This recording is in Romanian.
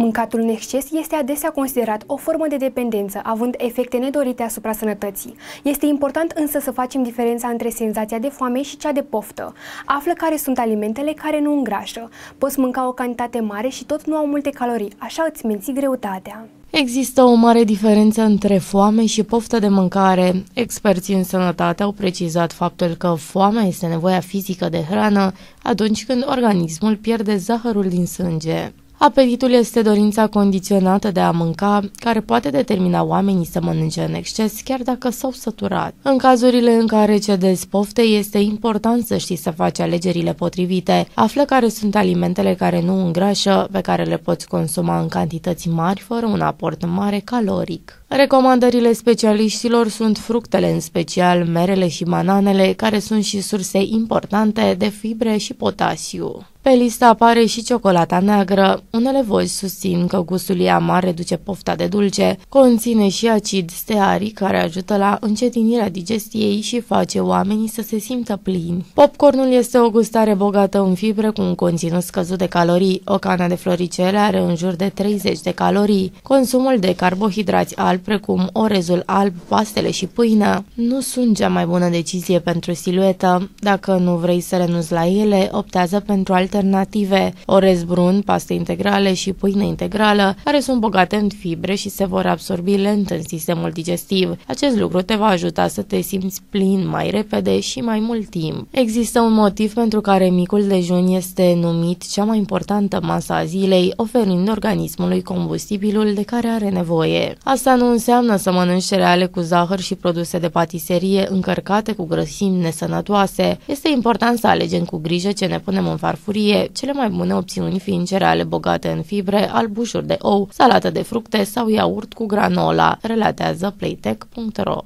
Mâncatul în exces este adesea considerat o formă de dependență, având efecte nedorite asupra sănătății. Este important însă să facem diferența între senzația de foame și cea de poftă. Află care sunt alimentele care nu îngrașă. Poți mânca o cantitate mare și tot nu au multe calorii, așa îți menții greutatea. Există o mare diferență între foame și poftă de mâncare. Experții în sănătate au precizat faptul că foamea este nevoia fizică de hrană atunci când organismul pierde zahărul din sânge. Apetitul este dorința condiționată de a mânca, care poate determina oamenii să mănânce în exces, chiar dacă s-au săturat. În cazurile în care cedezi pofte, este important să știi să faci alegerile potrivite. Află care sunt alimentele care nu îngrașă, pe care le poți consuma în cantități mari, fără un aport mare caloric. Recomandările specialiștilor sunt fructele, în special merele și bananele, care sunt și surse importante de fibre și potasiu. Pe listă apare și ciocolata neagră. Unele voci susțin că gustul ei amar reduce pofta de dulce, conține și acid stearic care ajută la încetinirea digestiei și face oamenii să se simtă plini. Popcornul este o gustare bogată în fibre cu un conținut scăzut de calorii. O cană de floricele are în jur de 30 de calorii. Consumul de carbohidrați albi, precum orezul alb, pastele și pâinea, nu sunt cea mai bună decizie pentru siluetă. Dacă nu vrei să renunți la ele, optează pentru alte alternative, orez brun, paste integrale și pâine integrală, care sunt bogate în fibre și se vor absorbi lent în sistemul digestiv. Acest lucru te va ajuta să te simți plin mai repede și mai mult timp. Există un motiv pentru care micul dejun este numit cea mai importantă masă a zilei, oferind organismului combustibilul de care are nevoie. Asta nu înseamnă să mănânci cereale cu zahăr și produse de patiserie încărcate cu grăsimi nesănătoase. Este important să alegem cu grijă ce ne punem în farfurie calorie, cele mai bune opțiuni fiind cereale bogate în fibre, albușuri de ou, salată de fructe sau iaurt cu granola, relatează playtech.ro.